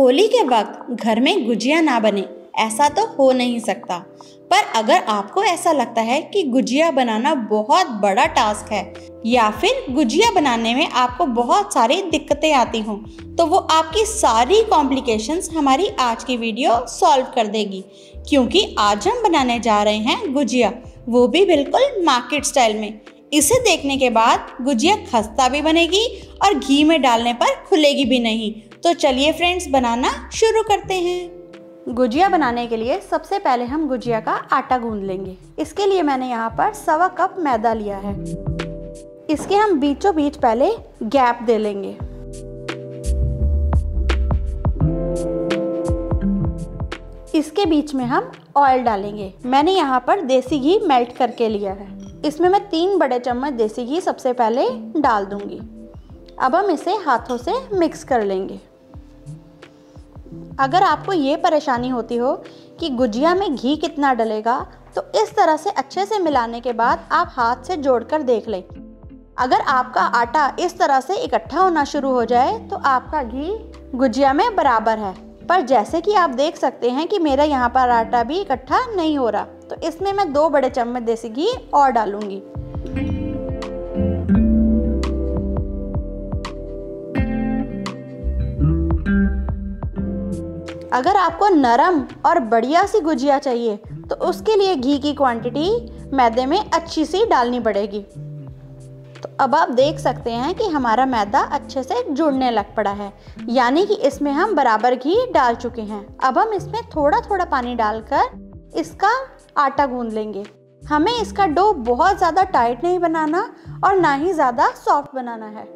होली के वक्त घर में गुजिया ना बने, ऐसा तो हो नहीं सकता। पर अगर आपको ऐसा लगता है कि गुजिया बनाना बहुत बड़ा टास्क है, या फिर गुजिया बनाने में आपको बहुत सारी दिक्कतें आती हों तो वो आपकी सारी कॉम्प्लिकेशंस हमारी आज की वीडियो सॉल्व कर देगी। क्योंकि आज हम बनाने जा रहे हैं गुजिया, वो भी बिल्कुल मार्केट स्टाइल में। इसे देखने के बाद गुजिया खस्ता भी बनेगी और घी में डालने पर खुलेगी भी नहीं। तो चलिए फ्रेंड्स बनाना शुरू करते हैं। गुजिया बनाने के लिए सबसे पहले हम गुजिया का आटा गूंद लेंगे। इसके लिए मैंने यहाँ पर सवा कप मैदा लिया है। इसके हम बीचों बीच पहले गैप दे लेंगे। इसके बीच में हम ऑयल डालेंगे। मैंने यहाँ पर देसी घी मेल्ट करके लिया है। इसमें मैं तीन बड़े चम्मच देसी घी सबसे पहले डाल दूँगी। अब हम इसे हाथों से मिक्स कर लेंगे। अगर आपको ये परेशानी होती हो कि गुजिया में घी कितना डलेगा तो इस तरह से अच्छे से मिलाने के बाद आप हाथ से जोड़कर देख लें। अगर आपका आटा इस तरह से इकट्ठा होना शुरू हो जाए तो आपका घी गुजिया में बराबर है। पर जैसे कि आप देख सकते हैं कि मेरा यहाँ पर आटा भी इकट्ठा नहीं हो रहा तो इसमें मैं दो बड़े चम्मच देसी घी और डालूँगी। अगर आपको नरम और बढ़िया सी गुजिया चाहिए तो उसके लिए घी की क्वांटिटी मैदे में अच्छी सी डालनी पड़ेगी। तो अब आप देख सकते हैं कि हमारा मैदा अच्छे से जुड़ने लग पड़ा है, यानी कि इसमें हम बराबर घी डाल चुके हैं। अब हम इसमें थोड़ा थोड़ा पानी डालकर इसका आटा गूंद लेंगे। हमें इसका डो बहुत ज़्यादा टाइट नहीं बनाना और ना ही ज़्यादा सॉफ्ट बनाना है।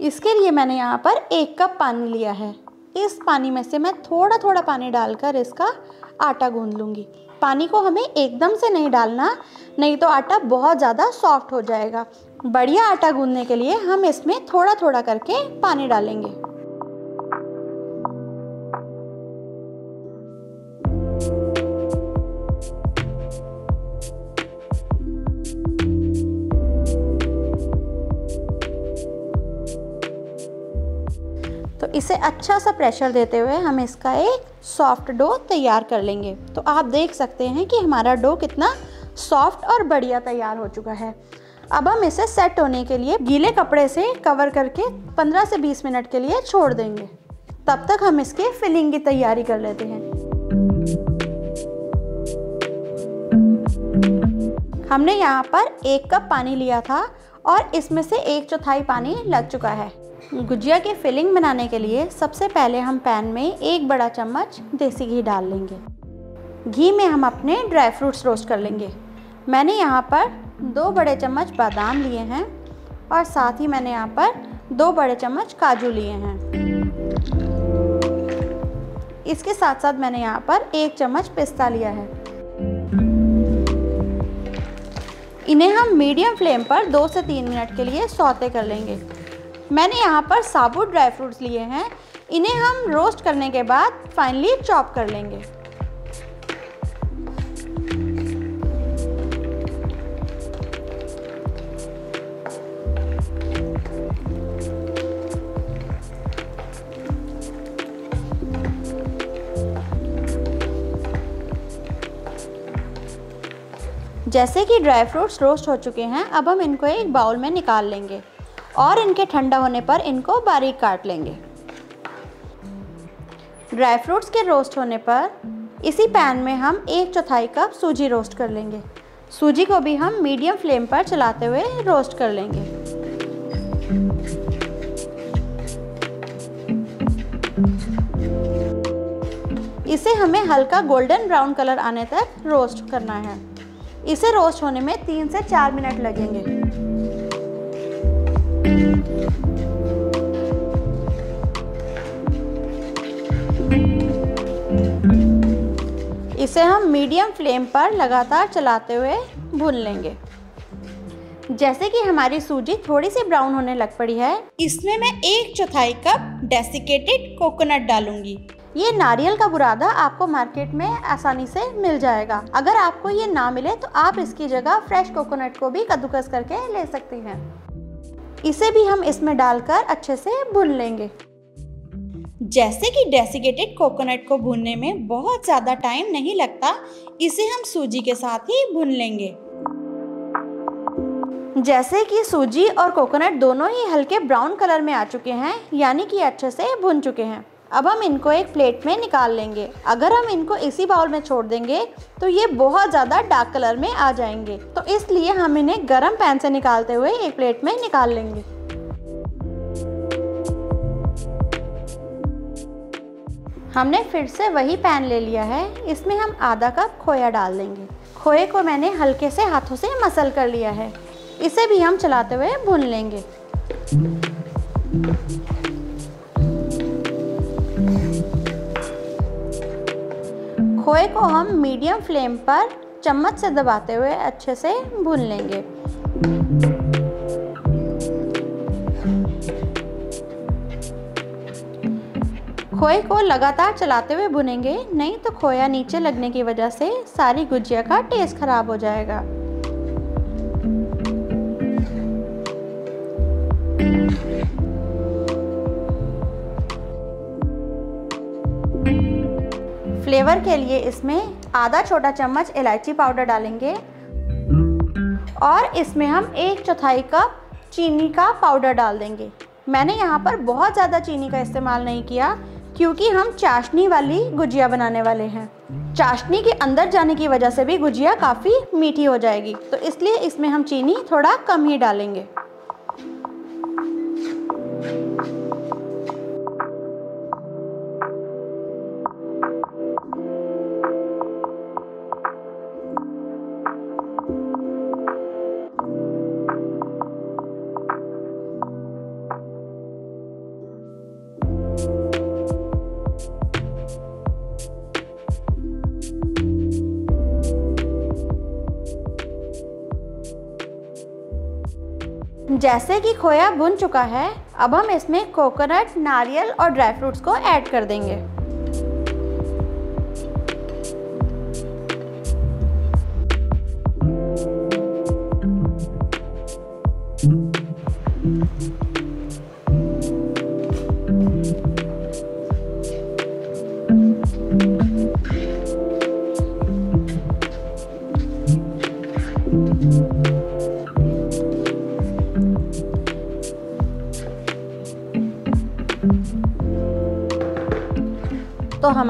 इसके लिए मैंने यहाँ पर एक कप पानी लिया है। इस पानी में से मैं थोड़ा थोड़ा पानी डालकर इसका आटा गूंद लूँगी। पानी को हमें एकदम से नहीं डालना, नहीं तो आटा बहुत ज़्यादा सॉफ्ट हो जाएगा। बढ़िया आटा गूंदने के लिए हम इसमें थोड़ा थोड़ा करके पानी डालेंगे। इसे अच्छा सा प्रेशर देते हुए हम इसका एक सॉफ्ट डो तैयार कर लेंगे। तो आप देख सकते हैं कि हमारा डो कितना सॉफ्ट और बढ़िया तैयार हो चुका है। अब हम इसे सेट होने के लिए गीले कपड़े से कवर करके 15 से 20 मिनट के लिए छोड़ देंगे। तब तक हम इसके फिलिंग की तैयारी कर लेते हैं। हमने यहाँ पर एक कप पानी लिया था और इसमें से एक चौथाई पानी लग चुका है। गुजिया की फिलिंग बनाने के लिए सबसे पहले हम पैन में एक बड़ा चम्मच देसी घी डाल लेंगे। घी में हम अपने ड्राई फ्रूट्स रोस्ट कर लेंगे। मैंने यहाँ पर दो बड़े चम्मच बादाम लिए हैं और साथ ही मैंने यहाँ पर दो बड़े चम्मच काजू लिए हैं। इसके साथ साथ मैंने यहाँ पर एक चम्मच पिस्ता लिया है। इन्हें हम मीडियम फ्लेम पर दो से तीन मिनट के लिए सौते कर लेंगे। मैंने यहाँ पर साबुत ड्राई फ्रूट्स लिए हैं। इन्हें हम रोस्ट करने के बाद फाइनली चॉप कर लेंगे। जैसे कि ड्राई फ्रूट्स रोस्ट हो चुके हैं, अब हम इनको एक बाउल में निकाल लेंगे। और इनके ठंडा होने पर इनको बारीक काट लेंगे। ड्राई फ्रूट्स के रोस्ट होने पर इसी पैन में हम एक चौथाई कप सूजी रोस्ट कर लेंगे। सूजी को भी हम मीडियम फ्लेम पर चलाते हुए रोस्ट कर लेंगे। इसे हमें हल्का गोल्डन ब्राउन कलर आने तक रोस्ट करना है। इसे रोस्ट होने में तीन से चार मिनट लगेंगे। इसे हम मीडियम फ्लेम पर लगातार चलाते हुए भून लेंगे। जैसे कि हमारी सूजी थोड़ी सी ब्राउन होने लग पड़ी है। इसमें मैं एक चौथाई कप डेसिकेटेड कोकोनट डालूँगी। ये नारियल का बुरादा आपको मार्केट में आसानी से मिल जाएगा। अगर आपको ये ना मिले तो आप इसकी जगह फ्रेश कोकोनट को भी कद्दूकस करके ले सकती हैं। इसे भी हम इसमें डालकर अच्छे से भून लेंगे। जैसे कि डेसिकेटेड कोकोनट को भूनने में बहुत ज़्यादा टाइम नहीं लगता इसे हम सूजी के साथ ही भून लेंगे। जैसे कि सूजी और कोकोनट दोनों ही हल्के ब्राउन कलर में आ चुके हैं यानी कि अच्छे से भुन चुके हैं। अब हम इनको एक प्लेट में निकाल लेंगे। अगर हम इनको इसी बाउल में छोड़ देंगे तो ये बहुत ज़्यादा डार्क कलर में आ जाएँगे। तो इसलिए हम इन्हें गर्म पैन से निकालते हुए एक प्लेट में निकाल लेंगे। हमने फिर से वही पैन ले लिया है। इसमें हम आधा कप खोया डाल देंगे। खोए को मैंने हल्के से हाथों से मसल कर लिया है। इसे भी हम चलाते हुए भून लेंगे। हम मीडियम फ्लेम पर चम्मच से दबाते हुए अच्छे से भून लेंगे। खोए को लगातार चलाते हुए भुनेंगे, नहीं तो खोया नीचे लगने की वजह से सारी गुजिया का टेस्ट खराब हो जाएगा। फ्लेवर के लिए इसमें आधा छोटा चम्मच इलायची पाउडर डालेंगे। और इसमें हम एक चौथाई कप चीनी का पाउडर डाल देंगे। मैंने यहाँ पर बहुत ज़्यादा चीनी का इस्तेमाल नहीं किया, क्योंकि हम चाशनी वाली गुजिया बनाने वाले हैं। चाशनी के अंदर जाने की वजह से भी गुजिया काफ़ी मीठी हो जाएगी। तो इसलिए इसमें हम चीनी थोड़ा कम ही डालेंगे। जैसे कि खोया बुन चुका है, अब हम इसमें कोकोनट नारियल और ड्राई फ्रूट्स को ऐड कर देंगे।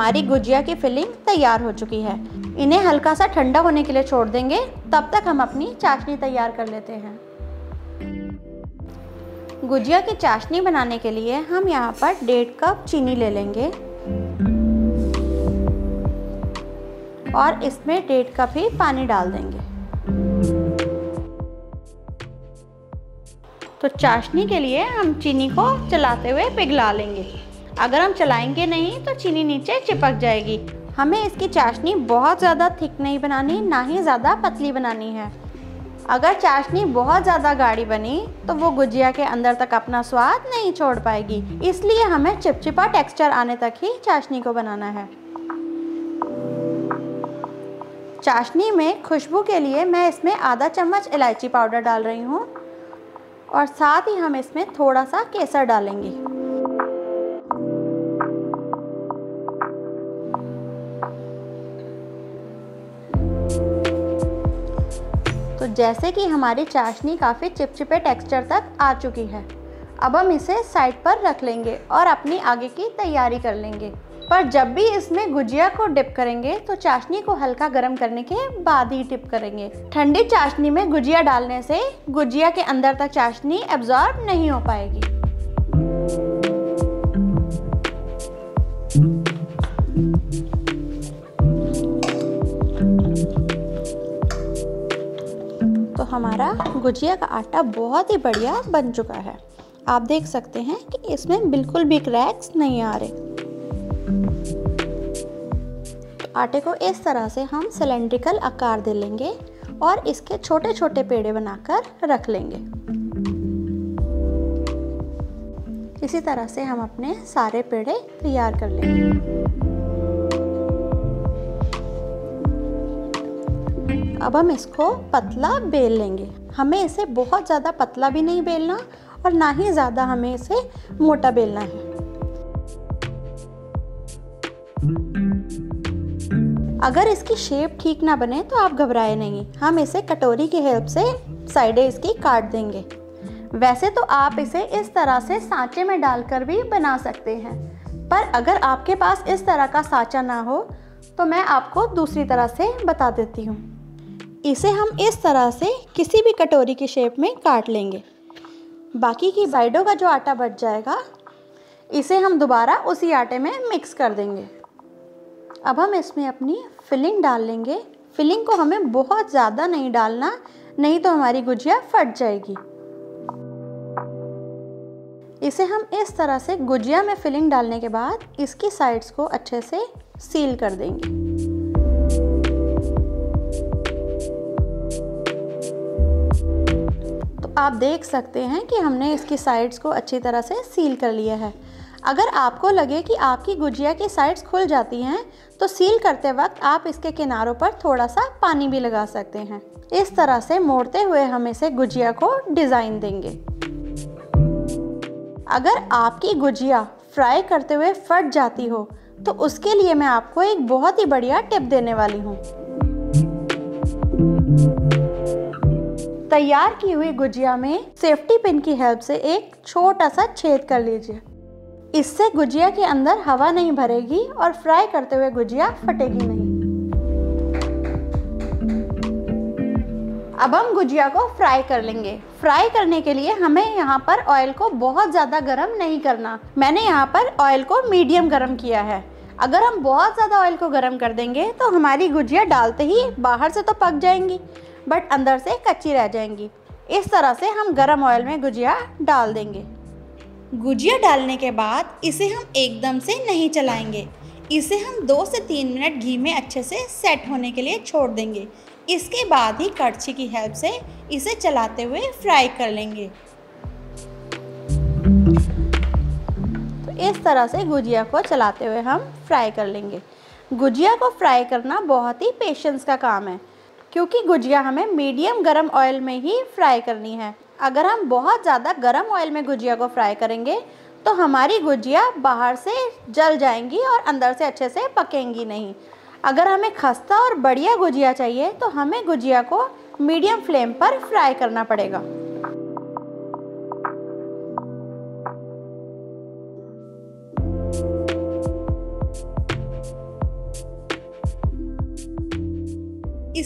हमारी गुजिया की फिलिंग तैयार हो चुकी है। इन्हें हल्का सा ठंडा होने के लिए छोड़ देंगे। तब तक हम अपनी चाशनी तैयार कर लेते हैं। गुजिया की चाशनी बनाने के लिए हम यहाँ पर डेढ़ कप चीनी ले लेंगे। और इसमें डेढ़ कप ही पानी डाल देंगे। तो चाशनी के लिए हम चीनी को चलाते हुए पिघला लेंगे। अगर हम चलाएँगे नहीं तो चीनी नीचे चिपक जाएगी। हमें इसकी चाशनी बहुत ज़्यादा थिक नहीं बनानी, ना ही ज़्यादा पतली बनानी है। अगर चाशनी बहुत ज़्यादा गाढ़ी बनी तो वो गुजिया के अंदर तक अपना स्वाद नहीं छोड़ पाएगी। इसलिए हमें चिपचिपा टेक्सचर आने तक ही चाशनी को बनाना है। चाशनी में खुशबू के लिए मैं इसमें आधा चम्मच इलायची पाउडर डाल रही हूँ और साथ ही हम इसमें थोड़ा सा केसर डालेंगे। तो जैसे कि हमारी चाशनी काफ़ी चिपचिपे टेक्सचर तक आ चुकी है। अब हम इसे साइड पर रख लेंगे और अपनी आगे की तैयारी कर लेंगे। पर जब भी इसमें गुजिया को डिप करेंगे तो चाशनी को हल्का गर्म करने के बाद ही डिप करेंगे। ठंडी चाशनी में गुजिया डालने से गुजिया के अंदर तक चाशनी एब्जॉर्ब नहीं हो पाएगी। हमारा गुजिया का आटा बहुत ही बढ़िया बन चुका है। आप देख सकते हैं कि इसमें बिल्कुल भी क्रैक्स नहीं आ रहे। तो आटे को इस तरह से हम सिलेंड्रिकल आकार दे लेंगे और इसके छोटे छोटे पेड़े बनाकर रख लेंगे। इसी तरह से हम अपने सारे पेड़े तैयार कर लेंगे। अब हम इसको पतला बेल लेंगे। हमें इसे बहुत ज़्यादा पतला भी नहीं बेलना और ना ही ज़्यादा हमें इसे मोटा बेलना है। अगर इसकी शेप ठीक ना बने तो आप घबराए नहीं। हम इसे कटोरी की हेल्प से साइडें इसकी काट देंगे। वैसे तो आप इसे इस तरह से सांचे में डालकर भी बना सकते हैं। पर अगर आपके पास इस तरह का सांचा ना हो तो मैं आपको दूसरी तरह से बता देती हूँ। इसे हम इस तरह से किसी भी कटोरी की शेप में काट लेंगे। बाकी की साइडों का जो आटा बच जाएगा, इसे हम दोबारा उसी आटे में मिक्स कर देंगे। अब हम इसमें अपनी फिलिंग डाल लेंगे। फिलिंग को हमें बहुत ज़्यादा नहीं डालना, नहीं तो हमारी गुजिया फट जाएगी। इसे हम इस तरह से गुजिया में फिलिंग डालने के बाद इसकी साइड्स को अच्छे से सील कर देंगे। आप देख सकते हैं कि हमने इसकी साइड्स को अच्छी तरह से सील कर लिया है। अगर आपको लगे कि आपकी गुजिया की साइड्स खुल जाती हैं तो सील करते वक्त आप इसके किनारों पर थोड़ा सा पानी भी लगा सकते हैं। इस तरह से मोड़ते हुए हम इसे गुजिया को डिज़ाइन देंगे। अगर आपकी गुजिया फ्राई करते हुए फट जाती हो तो उसके लिए मैं आपको एक बहुत ही बढ़िया टिप देने वाली हूँ। तैयार की हुई गुजिया में सेफ्टी पिन की हेल्प से एक छोटा सा छेद कर लीजिए। इससे गुजिया के अंदर हवा नहीं भरेगी और फ्राई करते हुए गुजिया फटेगी नहीं। अब हम गुजिया को फ्राई कर लेंगे। फ्राई करने के लिए हमें यहाँ पर ऑयल को बहुत ज़्यादा गर्म नहीं करना। मैंने यहाँ पर ऑयल को मीडियम गर्म किया है। अगर हम बहुत ज़्यादा ऑयल को गर्म कर देंगे तो हमारी गुजिया डालते ही बाहर से तो पक जाएँगी। बट अंदर से कच्ची रह जाएँगी। इस तरह से हम गर्म ऑयल में गुजिया डाल देंगे। गुजिया डालने के बाद इसे हम एकदम से नहीं चलाएँगे। इसे हम दो से तीन मिनट घी में अच्छे से सेट होने के लिए छोड़ देंगे। इसके बाद ही कड़छी की हेल्प से इसे चलाते हुए फ्राई कर लेंगे। तो इस तरह से गुजिया को चलाते हुए हम फ्राई कर लेंगे। गुजिया को फ्राई करना बहुत ही पेशेंस का काम है। क्योंकि गुजिया हमें मीडियम गरम ऑयल में ही फ्राई करनी है। अगर हम बहुत ज़्यादा गरम ऑयल में गुजिया को फ्राई करेंगे तो हमारी गुजिया बाहर से जल जाएँगी और अंदर से अच्छे से पकेंगी नहीं। अगर हमें खस्ता और बढ़िया गुजिया चाहिए तो हमें गुजिया को मीडियम फ्लेम पर फ्राई करना पड़ेगा।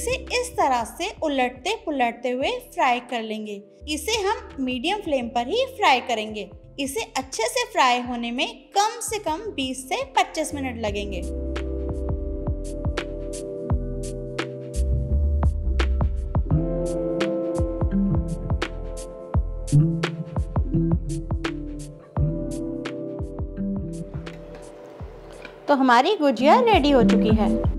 इसे इस तरह से उलटते पुलटते हुए फ्राई कर लेंगे। इसे हम मीडियम फ्लेम पर ही फ्राई करेंगे। इसे अच्छे से फ्राई होने में कम से कम 20 से 25 मिनट लगेंगे। तो हमारी गुजिया रेडी हो चुकी है।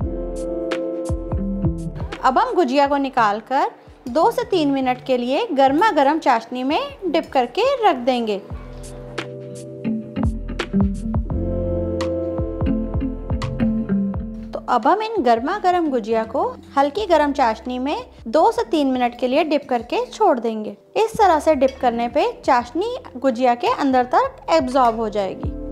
अब हम गुजिया को निकाल कर दो से तीन मिनट के लिए गर्मा गर्म चाशनी में डिप करके रख देंगे। तो अब हम इन गर्मा गर्म गुजिया को हल्की गर्म चाशनी में दो से तीन मिनट के लिए डिप करके छोड़ देंगे। इस तरह से डिप करने पे चाशनी गुजिया के अंदर तक एब्जॉर्ब हो जाएगी।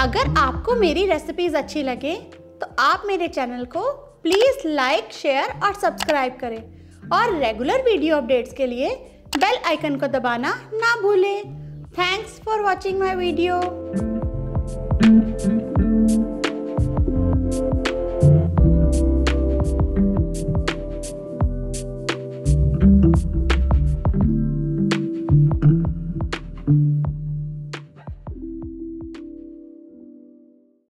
अगर आपको मेरी रेसिपीज़ अच्छी लगे तो आप मेरे चैनल को प्लीज़ लाइक शेयर और सब्सक्राइब करें। और रेगुलर वीडियो अपडेट्स के लिए बेल आइकन को दबाना ना भूलें। Thanks for watching my video